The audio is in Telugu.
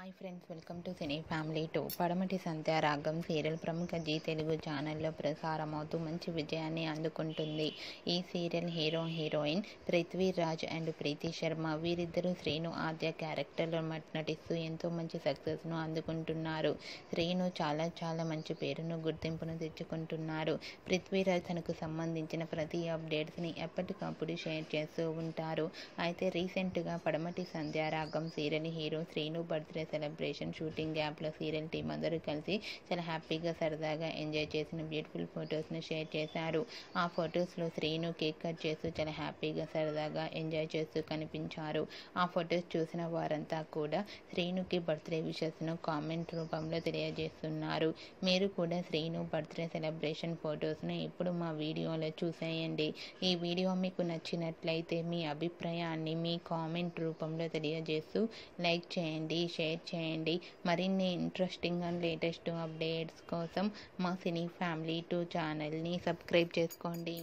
Hi friends welcome to cine family two Padamati Sandhyaragam serial ప్రముఖ జీ తెలుగు ఛానల్లో ప్రసారం అవుతూ మంచి విజయాన్ని అందుకుంటుంది. ఈ serial hero heroine Prithviraj and Preethi Sharma వీరిద్దరూ శ్రీను ఆద్య క్యారెక్టర్లో నటిస్తూ ఎంతో మంచి సక్సెస్ను అందుకుంటున్నారు. శ్రీను చాలా చాలా మంచి పేరును గుర్తింపును తెచ్చుకుంటున్నారు. పృథ్వీరాజ్ తనకు సంబంధించిన ప్రతి అప్డేట్స్ని ఎప్పటికప్పుడు షేర్ చేస్తూ ఉంటారు. అయితే రీసెంట్గా Padamati Sandhyaragam serial hero Srinu birthday celebration shooting గ్యాప్లో సీరియల్ టీం అందరూ కలిసి చాలా హ్యాపీగా సరదాగా ఎంజాయ్ చేసిన బ్యూటిఫుల్ ఫొటోస్ను షేర్ చేశారు. ఆ ఫొటోస్లో శ్రీను కేక్ కట్ చేస్తూ చాలా హ్యాపీగా సరదాగా ఎంజాయ్ చేస్తూ కనిపించారు. ఆ ఫొటోస్ చూసిన వారంతా కూడా శ్రీనుకి బర్త్డే విషెస్ను కామెంట్ రూపంలో తెలియజేస్తున్నారు. మీరు కూడా శ్రీను బర్త్డే సెలబ్రేషన్ ఫొటోస్ను ఇప్పుడు మా వీడియోలో చూసేయండి. ఈ వీడియో మీకు నచ్చినట్లయితే మీ అభిప్రాయాన్ని మీ కామెంట్ రూపంలో తెలియజేస్తూ లైక్ చేయండి షేర్ చేయండి. మరిన్ని ఇంట్రెస్టింగ్ అండ్ లేటెస్ట్ అప్డేట్స్ కోసం మా సినీ ఫ్యామిలీ టూ ఛానల్ని సబ్స్క్రైబ్ చేసుకోండి.